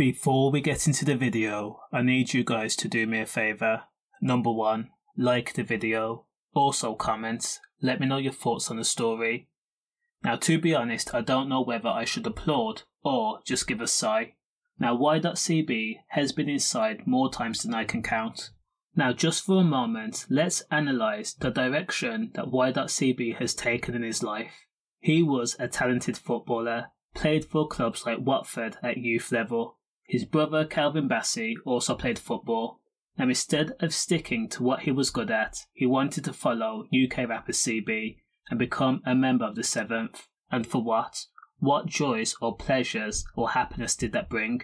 Before we get into the video, I need you guys to do me a favour. Number one, like the video. Also comment, let me know your thoughts on the story. Now to be honest, I don't know whether I should applaud or just give a sigh. Now Y.CB has been inside more times than I can count. Now just for a moment, let's analyse the direction that Y.CB has taken in his life. He was a talented footballer, played for clubs like Watford at youth level, his brother Calvin Bassey also played football, and instead of sticking to what he was good at, he wanted to follow UK rapper CB and become a member of the Seventh. And for what? What joys or pleasures or happiness did that bring?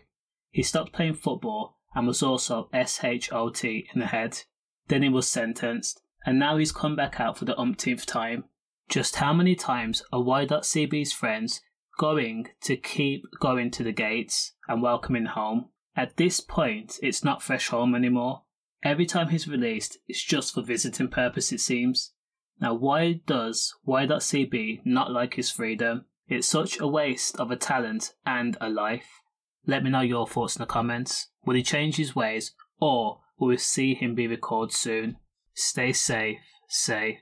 He stopped playing football and was also SHOT in the head. Then he was sentenced, and now he's come back out for the umpteenth time. Just how many times are Y.CB's friends going to keep going to the gates and welcoming home. At this point, it's not fresh home anymore. Every time he's released, it's just for visiting purpose, it seems. Now, why does Y.CB not like his freedom? It's such a waste of a talent and a life. Let me know your thoughts in the comments. Will he change his ways, or will we see him be recalled soon? Stay safe, safe.